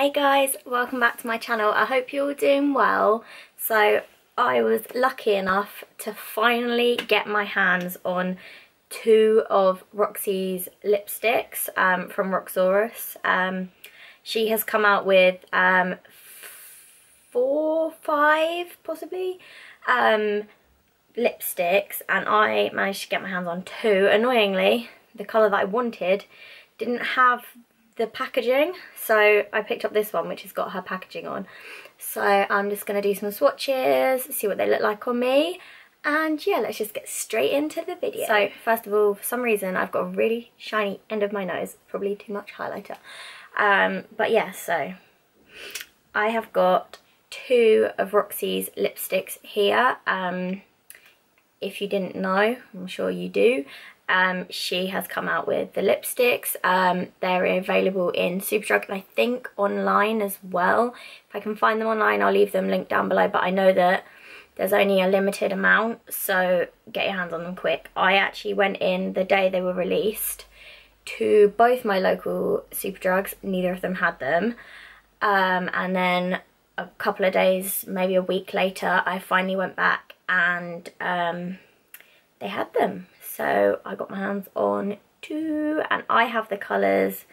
Hi guys, welcome back to my channel. I hope you're all doing well. So I was lucky enough to finally get my hands on two of Roxi's lipsticks um, from Roxxsaurus. Um, she has come out with um, four, five possibly um, lipsticks and I managed to get my hands on two. Annoyingly, the colour that I wanted didn't have the packaging. So I picked up this one which has got her packaging on. So I'm just going to do some swatches see what they look like on me. And yeah let's just get straight into the video. So first of all for some reason I've got a really shiny end of my nose probably too much highlighter. Um, but yeah so I have got two of Roxi's lipsticks here. Um, if you didn't know I'm sure you do um, she has come out with the lipsticks. Um, they're available in Superdrug and I think online as well. If I can find them online, I'll leave them linked down below. But I know that there's only a limited amount, so get your hands on them quick. I actually went in the day they were released to both my local Superdrugs. Neither of them had them. Um, and then a couple of days, maybe a week later, I finally went back and um, they had them. So I got my hands on two and I have the colours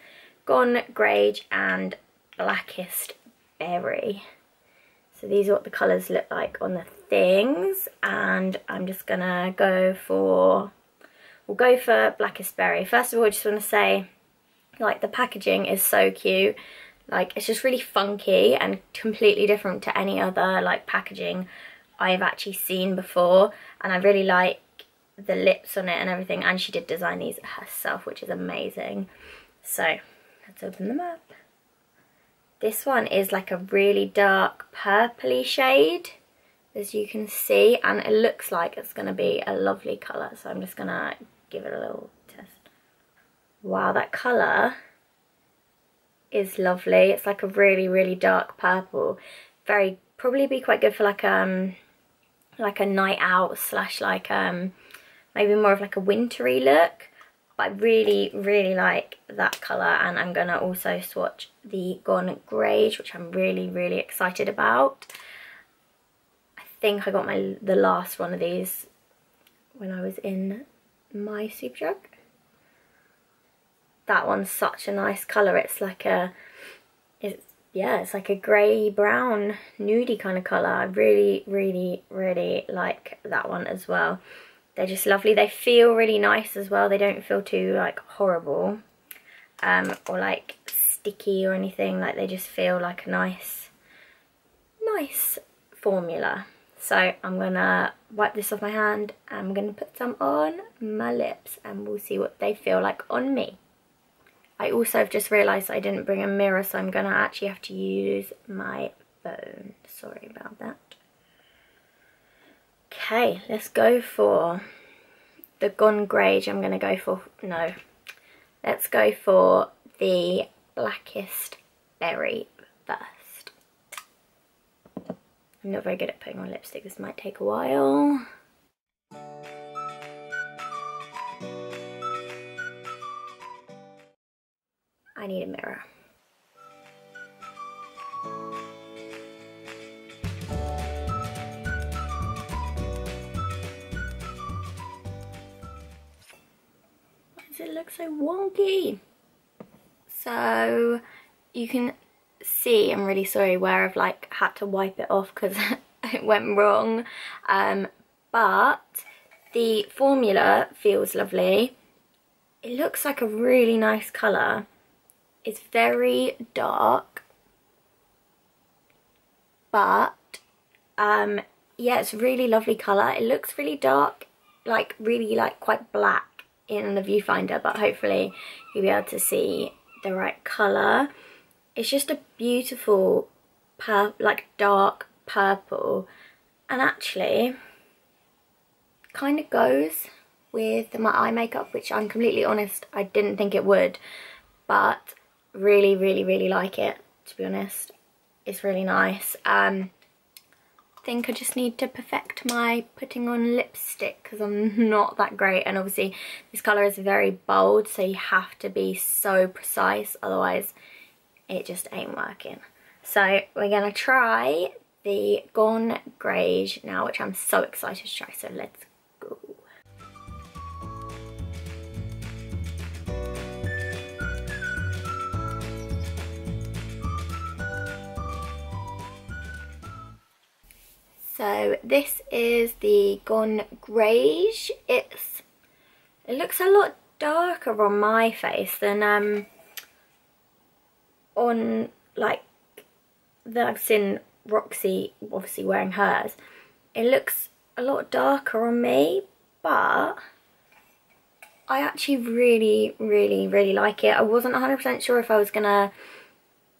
Gone Greige and Blackest Berry. So these are what the colours look like on the things and I'm just gonna go for, we'll go for Blackest Berry. First of all I just want to say like the packaging is so cute like it's just really funky and completely different to any other like packaging I've actually seen before and I really like the lips on it and everything and she did design these herself which is amazing. So let's open them up. This one is like a really dark purpley shade as you can see and it looks like it's going to be a lovely colour so I'm just going to give it a little test. Wow that colour is lovely. It's like a really really dark purple. Very probably be quite good for like um like a night out slash like um maybe more of like a wintry look. But I really, really like that colour and I'm going to also swatch the Gone Greige, which I'm really, really excited about. I think I got my the last one of these when I was in my Superdrug. That one's such a nice colour. It's like a, it's yeah, it's like a grey brown nudie kind of colour. I really, really, really like that one as well. They're just lovely. They feel really nice as well. They don't feel too like horrible um, or like sticky or anything. Like they just feel like a nice, nice formula. So I'm gonna wipe this off my hand. I'm gonna put some on my lips and we'll see what they feel like on me. I also have just realised I didn't bring a mirror so I'm gonna actually have to use my phone. Sorry about that. Okay, let's go for the Gone Greige. I'm going to go for, no, let's go for the Blackest Berry first. I'm not very good at putting on lipstick. This might take a while. I need a mirror. It looks so wonky. So you can see, I'm really sorry where I've like had to wipe it off because it went wrong. Um, but the formula feels lovely. It looks like a really nice colour. It's very dark. But um, yeah, it's really lovely colour. It looks really dark, like really like quite black in the viewfinder but hopefully you'll be able to see the right colour. It's just a beautiful like dark purple. And actually kind of goes with my eye makeup which I'm completely honest I didn't think it would. But really really really like it to be honest. It's really nice. Um think I just need to perfect my putting on lipstick because I'm not that great and obviously this colour is very bold so you have to be so precise otherwise it just ain't working. So we're gonna try the Gone Greige now, which I'm so excited to try, so let's So this is the Gone Greige. It's it looks a lot darker on my face than um on like that I've seen Roxi obviously wearing hers. It looks a lot darker on me, but I actually really, really, really like it. I wasn't 100% sure if I was gonna,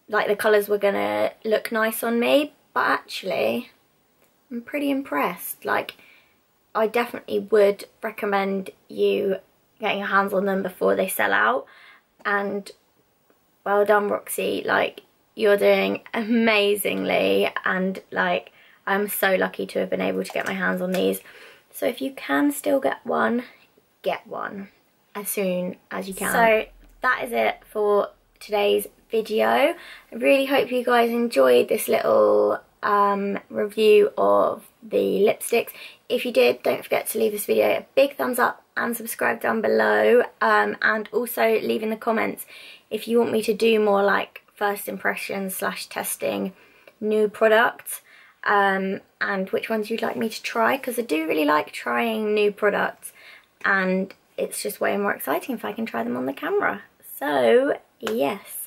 like the colours were gonna look nice on me, but actually, I'm pretty impressed. Like, I definitely would recommend you getting your hands on them before they sell out. And well done, Roxi. Like, you're doing amazingly and like I'm so lucky to have been able to get my hands on these. So if you can still get one, get one as soon as you can. So that is it for today's video. I really hope you guys enjoyed this little um, review of the lipsticks. If you did, don't forget to leave this video a big thumbs up and subscribe down below um, and also leave in the comments if you want me to do more like first impressions slash testing new products um, and which ones you'd like me to try because I do really like trying new products and it's just way more exciting if I can try them on the camera. So yes,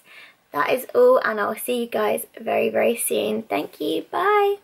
that is all and I'll see you guys very very soon. Thank you, bye!